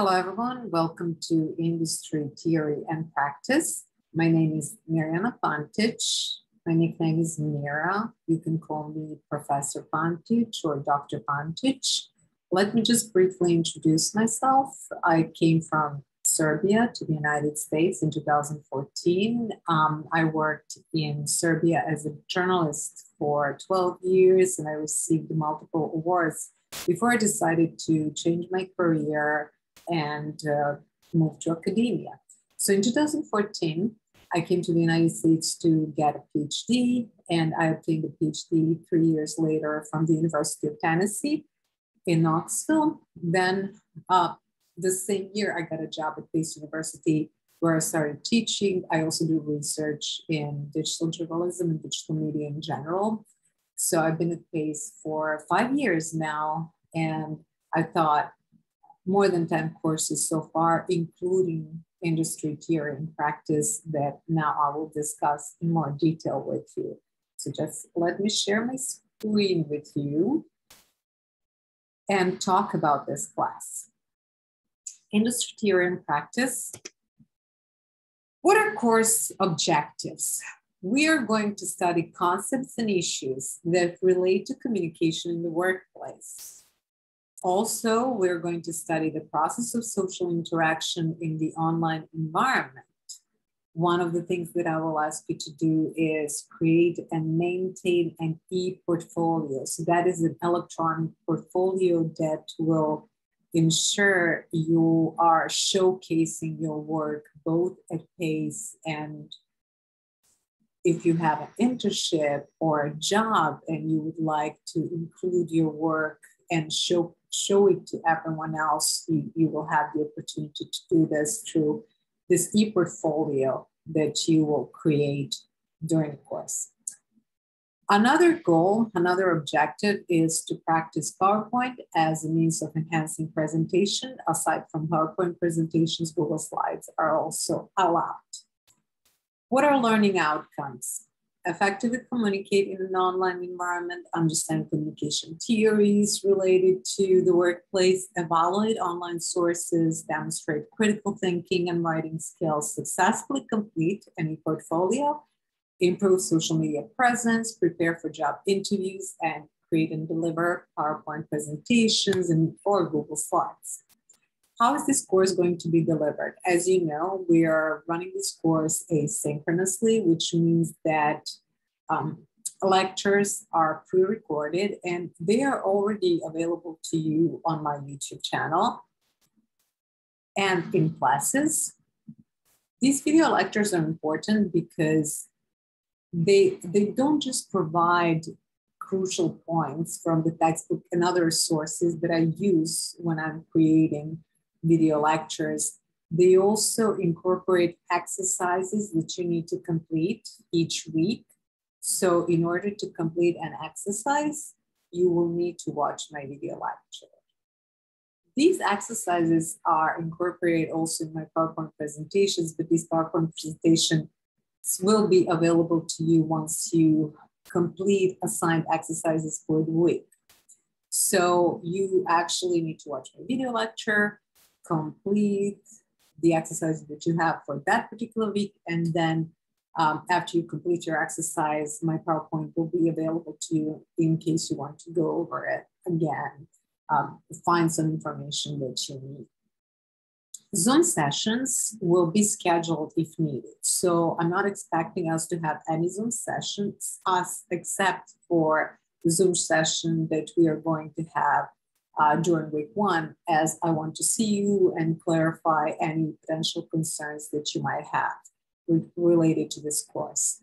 Hello, everyone. Welcome to Industry Theory and Practice. My name is Mirjana Pantic. My nickname is Mira. You can call me Professor Pantic or Dr. Pantic. Let me just briefly introduce myself. I came from Serbia to the United States in 2014. Um, I worked in Serbia as a journalist for 12 years and I received multiple awards before I decided to change my career and uh, move to academia. So in 2014, I came to the United States to get a PhD, and I obtained a PhD three years later from the University of Tennessee in Knoxville. Then, uh, the same year, I got a job at Pace University where I started teaching. I also do research in digital journalism and digital media in general. So I've been at Pace for five years now, and I thought more than 10 courses so far, including industry theory and practice that now I will discuss in more detail with you. So just let me share my screen with you and talk about this class. Industry theory and practice. What are course objectives? We are going to study concepts and issues that relate to communication in the workplace also, we're going to study the process of social interaction in the online environment. One of the things that I will ask you to do is create and maintain an e-portfolio. So that is an electronic portfolio that will ensure you are showcasing your work both at pace and if you have an internship or a job and you would like to include your work and show show it to everyone else, you, you will have the opportunity to do this through this e-portfolio that you will create during the course. Another goal, another objective is to practice PowerPoint as a means of enhancing presentation. Aside from PowerPoint presentations, Google Slides are also allowed. What are learning outcomes? Effectively communicate in an online environment, understand communication theories related to the workplace, evaluate online sources, demonstrate critical thinking and writing skills, successfully complete e-portfolio, improve social media presence, prepare for job interviews, and create and deliver PowerPoint presentations and or Google Slides. How is this course going to be delivered? As you know, we are running this course asynchronously, which means that um, lectures are pre-recorded and they are already available to you on my YouTube channel and in classes. These video lectures are important because they, they don't just provide crucial points from the textbook and other sources that I use when I'm creating video lectures. They also incorporate exercises that you need to complete each week. So in order to complete an exercise, you will need to watch my video lecture. These exercises are incorporated also in my PowerPoint presentations, but these PowerPoint presentations will be available to you once you complete assigned exercises for the week. So you actually need to watch my video lecture, complete the exercise that you have for that particular week. And then um, after you complete your exercise, my PowerPoint will be available to you in case you want to go over it again, um, find some information that you need. Zoom sessions will be scheduled if needed. So I'm not expecting us to have any Zoom sessions us except for the Zoom session that we are going to have uh, during week one, as I want to see you and clarify any potential concerns that you might have related to this course.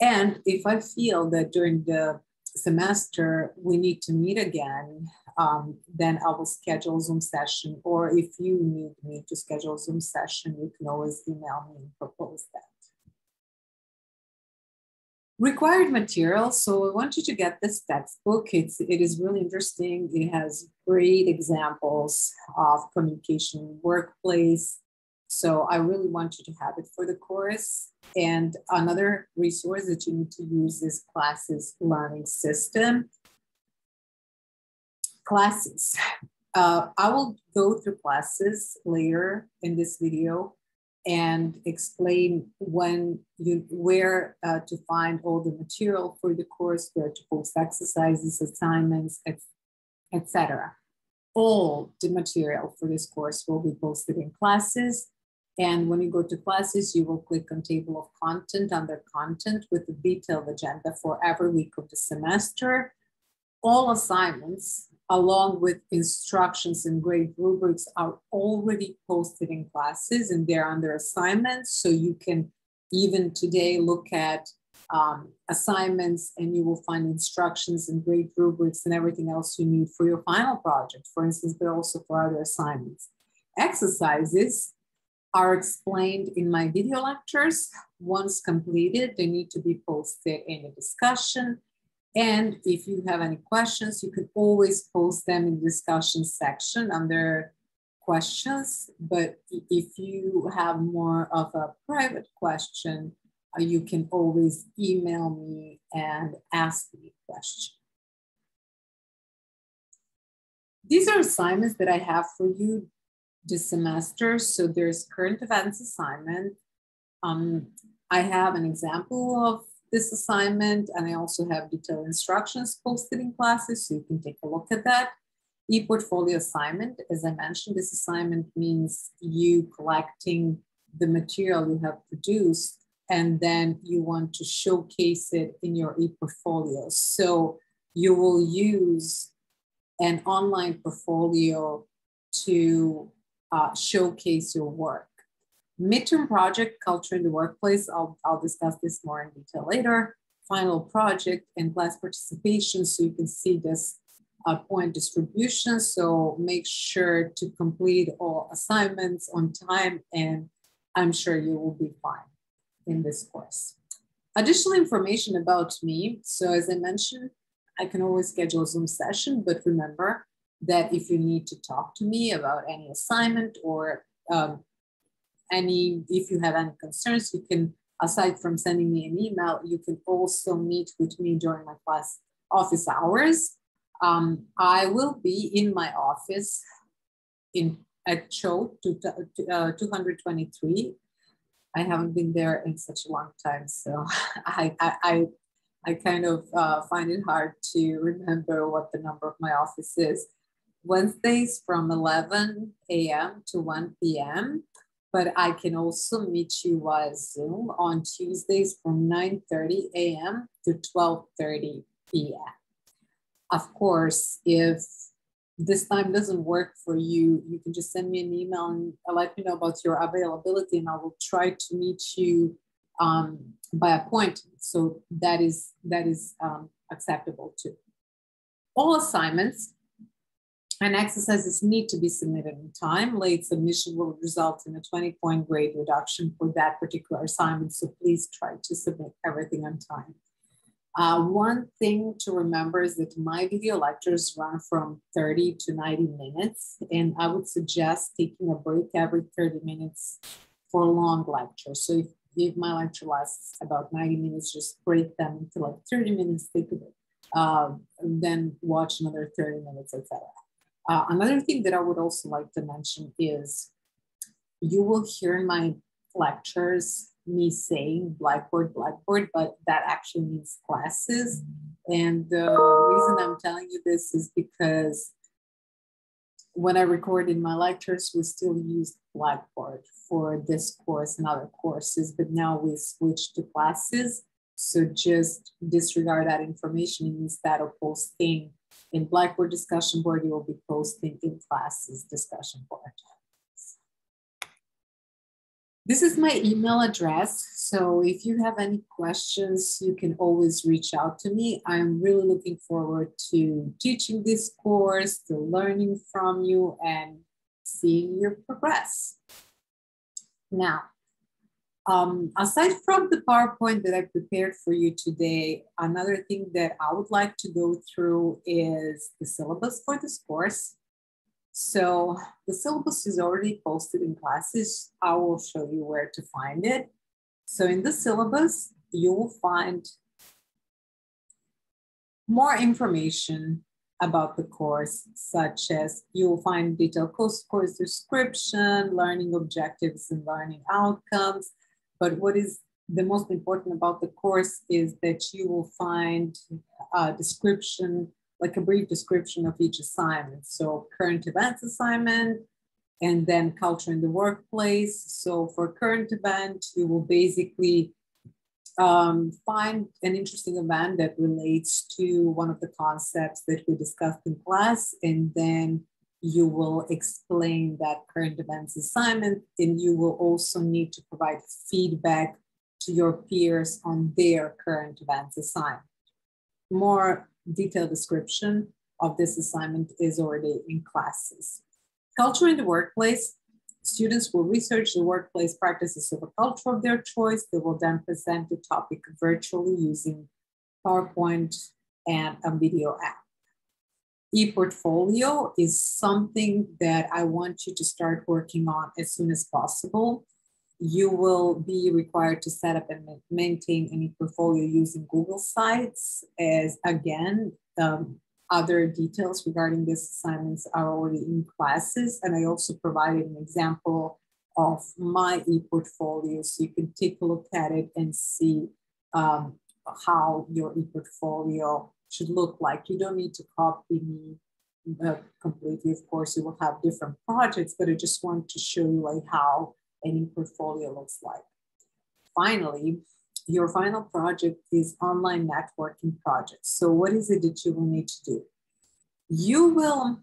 And if I feel that during the semester we need to meet again, um, then I will schedule Zoom session. Or if you need me to schedule Zoom session, you can always email me and propose that. Required material. So I want you to get this textbook. It's, it is really interesting. It has great examples of communication workplace. So I really want you to have it for the course. And another resource that you need to use is Classes Learning System. Classes. Uh, I will go through classes later in this video and explain when you where uh, to find all the material for the course, where to post exercises, assignments, etc. All the material for this course will be posted in classes. And when you go to classes, you will click on table of content under content with the detailed agenda for every week of the semester. All assignments along with instructions and grade rubrics are already posted in classes and they're under assignments. So you can even today look at um, assignments and you will find instructions and grade rubrics and everything else you need for your final project, for instance, but also for other assignments. Exercises are explained in my video lectures. Once completed, they need to be posted in a discussion and if you have any questions, you can always post them in the discussion section under questions. But if you have more of a private question, uh, you can always email me and ask me a question. These are assignments that I have for you this semester. So there's current events assignment. Um, I have an example of this assignment. And I also have detailed instructions posted in classes, so you can take a look at that. E-portfolio assignment, as I mentioned, this assignment means you collecting the material you have produced and then you want to showcase it in your e-portfolio. So you will use an online portfolio to uh, showcase your work. Midterm project, culture in the workplace, I'll, I'll discuss this more in detail later. Final project and class participation, so you can see this uh, point distribution. So make sure to complete all assignments on time and I'm sure you will be fine in this course. Additional information about me. So as I mentioned, I can always schedule a Zoom session, but remember that if you need to talk to me about any assignment or um, any, if you have any concerns, you can, aside from sending me an email, you can also meet with me during my class office hours. Um, I will be in my office in at Choate to, uh, 223. I haven't been there in such a long time, so I, I, I, kind of uh, find it hard to remember what the number of my office is. Wednesdays from 11 a.m. to 1 p.m but I can also meet you via Zoom on Tuesdays from 9.30 a.m. to 12.30 p.m. Of course, if this time doesn't work for you, you can just send me an email and let me know about your availability and I will try to meet you um, by appointment. So that is, that is um, acceptable too. All assignments and exercises need to be submitted in time. Late submission will result in a 20 point grade reduction for that particular assignment. So please try to submit everything on time. Uh, one thing to remember is that my video lectures run from 30 to 90 minutes, and I would suggest taking a break every 30 minutes for a long lecture. So if, if my lecture lasts about 90 minutes, just break them into like 30 minutes, take break, uh, then watch another 30 minutes, etc. Uh, another thing that I would also like to mention is you will hear in my lectures me saying Blackboard, Blackboard, but that actually means classes. And the reason I'm telling you this is because when I recorded my lectures, we still used Blackboard for this course and other courses, but now we switched to classes. So just disregard that information instead of posting in Blackboard discussion board, you will be posting in classes discussion board. This is my email address. So if you have any questions, you can always reach out to me. I'm really looking forward to teaching this course, to learning from you and seeing your progress. Now, um, aside from the PowerPoint that I prepared for you today, another thing that I would like to go through is the syllabus for this course. So the syllabus is already posted in classes. I will show you where to find it. So in the syllabus, you will find more information about the course, such as you will find detailed course, course description, learning objectives and learning outcomes. But what is the most important about the course is that you will find a description, like a brief description of each assignment. So current events assignment, and then culture in the workplace. So for current event, you will basically um, find an interesting event that relates to one of the concepts that we discussed in class, and then you will explain that current events assignment, and you will also need to provide feedback to your peers on their current events assignment. More detailed description of this assignment is already in classes. Culture in the workplace. Students will research the workplace practices of a culture of their choice. They will then present the topic virtually using PowerPoint and a video app. E-portfolio is something that I want you to start working on as soon as possible. You will be required to set up and maintain an e-portfolio using Google Sites as again, um, other details regarding these assignments are already in classes. And I also provided an example of my e-portfolio so you can take a look at it and see um, how your e-portfolio should look like. You don't need to copy me uh, completely. Of course, you will have different projects, but I just want to show you like how an e-portfolio looks like. Finally, your final project is online networking project. So what is it that you will need to do? You will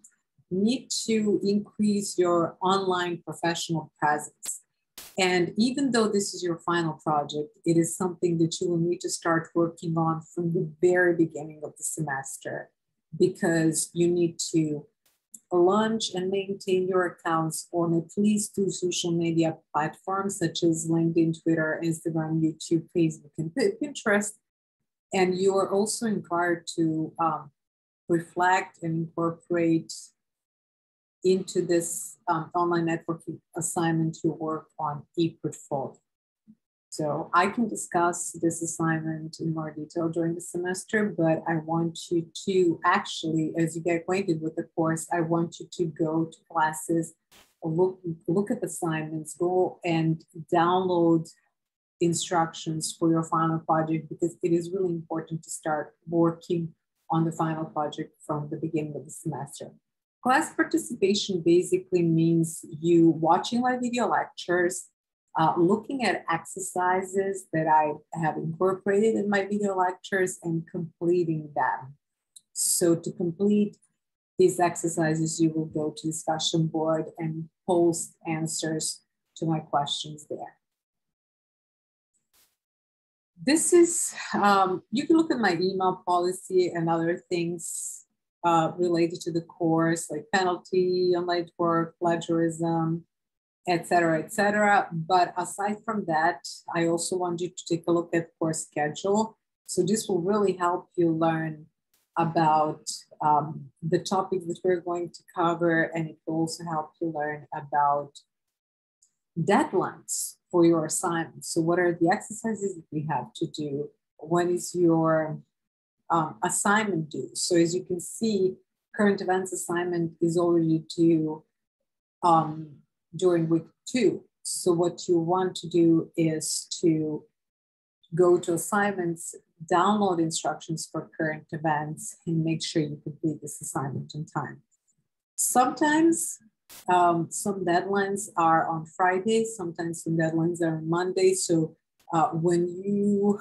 need to increase your online professional presence. And even though this is your final project, it is something that you will need to start working on from the very beginning of the semester because you need to launch and maintain your accounts on at least two social media platforms such as LinkedIn, Twitter, Instagram, YouTube, Facebook, and Pinterest. And you are also required to um, reflect and incorporate into this um, online networking assignment your work on e-portfolio. So I can discuss this assignment in more detail during the semester, but I want you to actually, as you get acquainted with the course, I want you to go to classes, look, look at assignments, go and download instructions for your final project because it is really important to start working on the final project from the beginning of the semester. Class participation basically means you watching my video lectures, uh, looking at exercises that I have incorporated in my video lectures and completing them. So to complete these exercises, you will go to discussion board and post answers to my questions there. This is, um, you can look at my email policy and other things uh, related to the course, like penalty, online work, plagiarism, etc., etc. But aside from that, I also want you to take a look at course schedule. So this will really help you learn about um, the topics that we're going to cover, and it will also help you learn about deadlines for your assignments. So what are the exercises that we have to do? When is your um, assignment due? So as you can see, current events assignment is already due um, during week two. So what you want to do is to go to assignments, download instructions for current events, and make sure you complete this assignment in time. Sometimes um, some deadlines are on Friday, sometimes some deadlines are on Monday. So uh, when you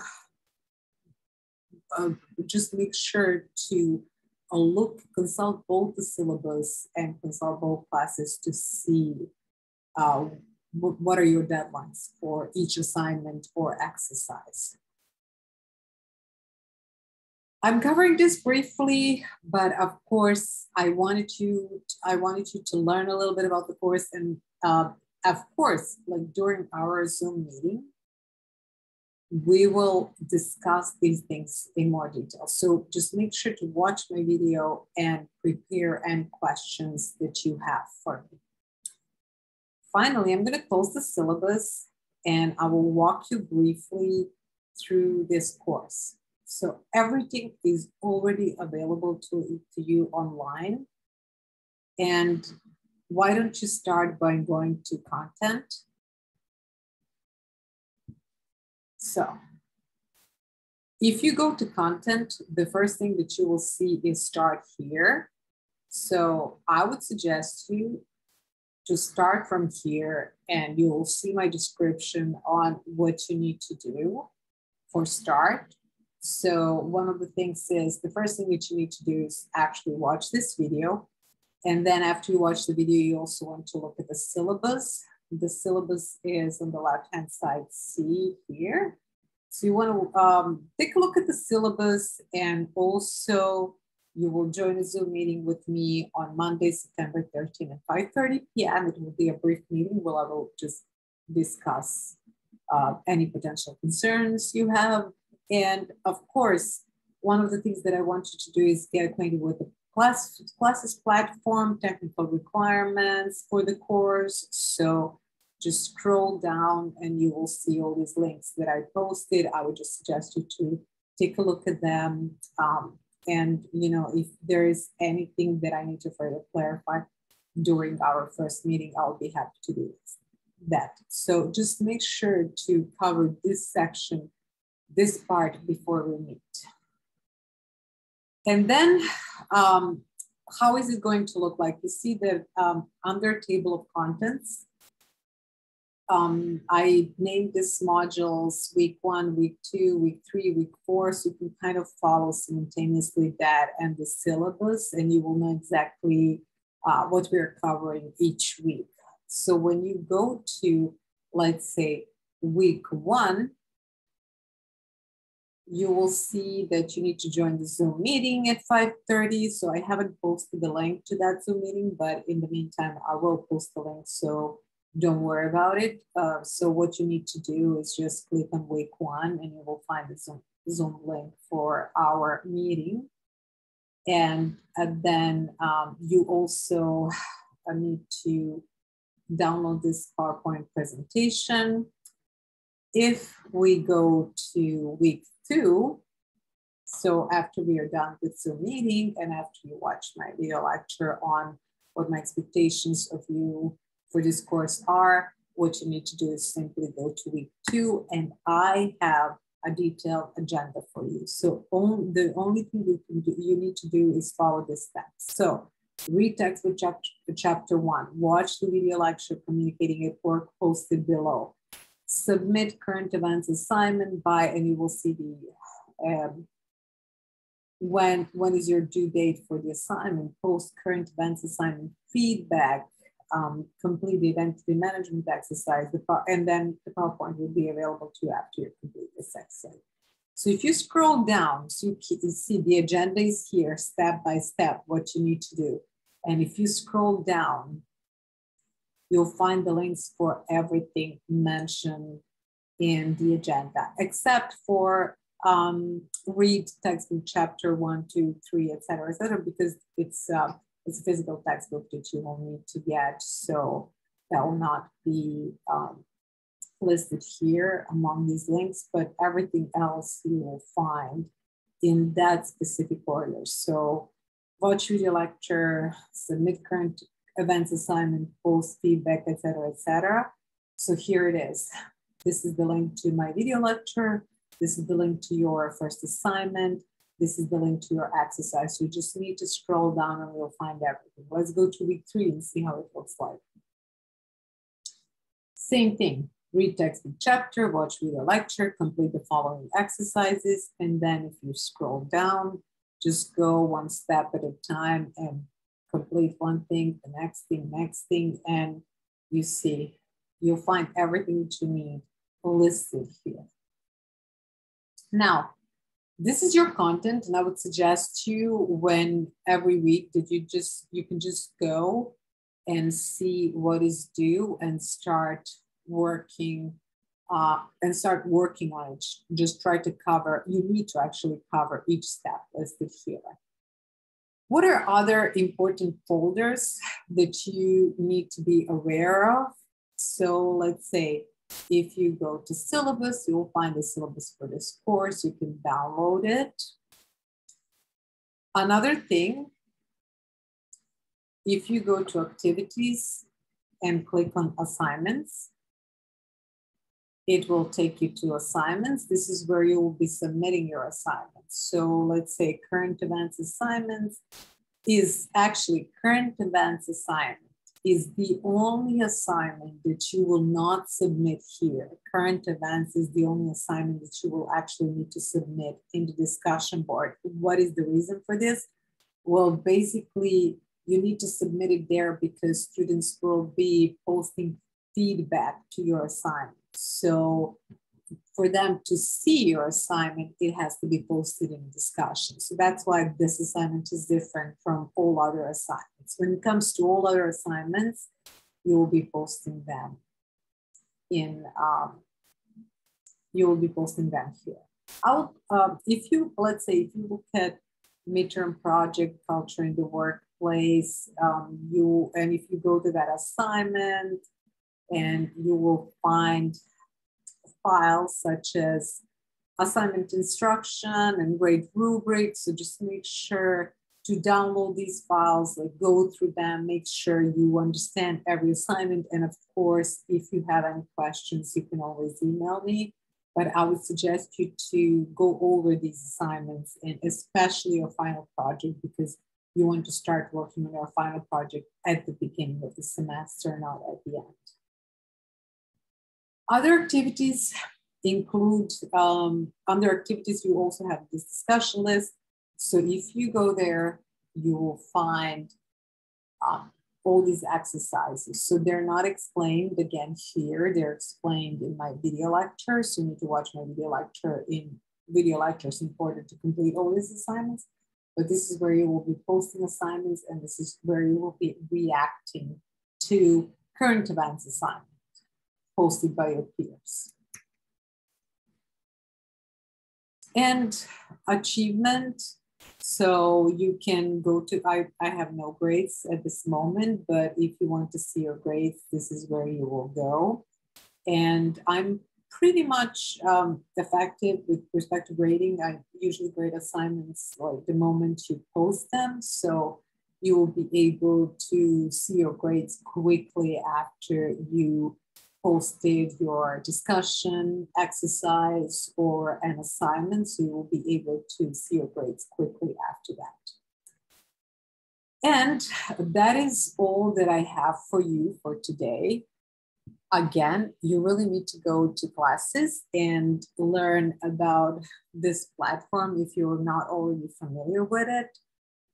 uh, just make sure to uh, look, consult both the syllabus and consult both classes to see uh, what are your deadlines for each assignment or exercise. I'm covering this briefly, but of course, I wanted you, I wanted you to learn a little bit about the course. And uh, of course, like during our Zoom meeting, we will discuss these things in more detail. So just make sure to watch my video and prepare any questions that you have for me finally, I'm going to close the syllabus and I will walk you briefly through this course. So everything is already available to, to you online. And why don't you start by going to content? So if you go to content, the first thing that you will see is start here. So I would suggest you to start from here and you will see my description on what you need to do for start. So one of the things is the first thing that you need to do is actually watch this video. And then after you watch the video, you also want to look at the syllabus. The syllabus is on the left-hand side, see here. So you want to um, take a look at the syllabus and also you will join a Zoom meeting with me on Monday, September 13 at 5.30 p.m. It will be a brief meeting where I will just discuss uh, any potential concerns you have. And of course, one of the things that I want you to do is get acquainted with the class, classes platform, technical requirements for the course. So just scroll down and you will see all these links that I posted. I would just suggest you to take a look at them. Um, and you know, if there is anything that I need to further clarify during our first meeting, I'll be happy to do that. So just make sure to cover this section, this part before we meet. And then um, how is it going to look like? You see the um, under table of contents, um, I named this modules week one, week two, week three, week four, so you can kind of follow simultaneously that and the syllabus, and you will know exactly uh, what we're covering each week. So when you go to, let's say, week one, you will see that you need to join the Zoom meeting at 5.30. So I haven't posted the link to that Zoom meeting, but in the meantime, I will post the link. So don't worry about it. Uh, so what you need to do is just click on week one and you will find the Zoom, Zoom link for our meeting. And, and then um, you also need to download this PowerPoint presentation. If we go to week two, so after we are done with Zoom meeting and after you watch my video lecture on what my expectations of you for this course are, what you need to do is simply go to week two and I have a detailed agenda for you. So on, the only thing you, can do, you need to do is follow the steps. So read textbook chapter, chapter one, watch the video lecture communicating at work posted below, submit current events assignment by, and you will see the um, when when is your due date for the assignment, post current events assignment feedback, um, complete the identity management exercise, and then the PowerPoint will be available to you after you complete this exercise. So if you scroll down, so you, can see the agenda is here, step by step, what you need to do. And if you scroll down, you'll find the links for everything mentioned in the agenda, except for um, read textbook chapter one, two, three, et cetera, et cetera, because it's uh, it's a physical textbook that you will need to get. So that will not be um, listed here among these links, but everything else you will find in that specific order. So watch video lecture, submit current events assignment, post feedback, etc., etc. So here it is. This is the link to my video lecture. This is the link to your first assignment. This is the link to your exercise. You just need to scroll down and you'll find everything. Let's go to week three and see how it looks like. Same thing, read textbook chapter, watch video lecture, complete the following exercises. And then if you scroll down, just go one step at a time and complete one thing, the next thing, next thing, and you see, you'll find everything you need listed here. Now, this is your content and i would suggest you when every week that you just you can just go and see what is due and start working uh, and start working on it. Just try to cover you need to actually cover each step listed here what are other important folders that you need to be aware of? So let's say if you go to syllabus, you will find the syllabus for this course. You can download it. Another thing, if you go to activities and click on assignments, it will take you to assignments. This is where you will be submitting your assignments. So let's say current events assignments is actually current events assignment is the only assignment that you will not submit here. Current events is the only assignment that you will actually need to submit in the discussion board. What is the reason for this? Well, basically, you need to submit it there because students will be posting feedback to your assignment. So for them to see your assignment, it has to be posted in discussion. So that's why this assignment is different from all other assignments. When it comes to all other assignments, you will be posting them in, um, you will be posting them here. I'll, um, if you, let's say, if you look at midterm project culture in the workplace, um, you, and if you go to that assignment and you will find files such as assignment instruction and grade rubric. So just make sure to download these files, like go through them, make sure you understand every assignment. And of course, if you have any questions, you can always email me. But I would suggest you to go over these assignments and especially your final project because you want to start working on your final project at the beginning of the semester, not at the end. Other activities include, um, under activities, you also have this discussion list. So if you go there, you will find um, all these exercises. So they're not explained again here, they're explained in my video lecture. So you need to watch my video lecture in video lectures in order to complete all these assignments. But this is where you will be posting assignments and this is where you will be reacting to current events assignments posted by your peers. And achievement. So you can go to, I, I have no grades at this moment, but if you want to see your grades, this is where you will go. And I'm pretty much um, effective with respect to grading. I usually grade assignments like the moment you post them. So you will be able to see your grades quickly after you posted your discussion, exercise, or an assignment, so you will be able to see your grades quickly after that. And that is all that I have for you for today. Again, you really need to go to classes and learn about this platform if you're not already familiar with it.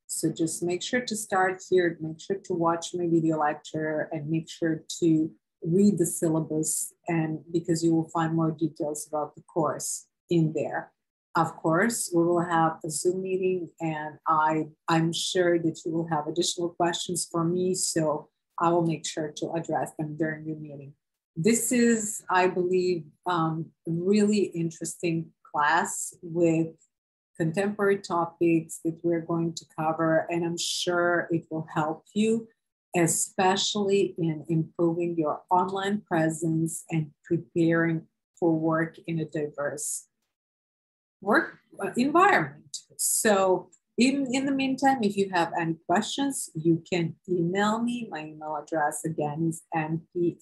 So just make sure to start here, make sure to watch my video lecture and make sure to read the syllabus and because you will find more details about the course in there. Of course, we will have a Zoom meeting and I, I'm sure that you will have additional questions for me. So I will make sure to address them during the meeting. This is, I believe, um, really interesting class with contemporary topics that we're going to cover, and I'm sure it will help you especially in improving your online presence and preparing for work in a diverse work uh, environment. So in, in the meantime, if you have any questions, you can email me. My email address again is mpantic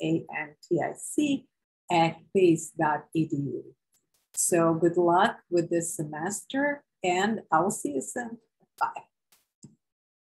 at pace.edu. So good luck with this semester and I will see you soon. Bye.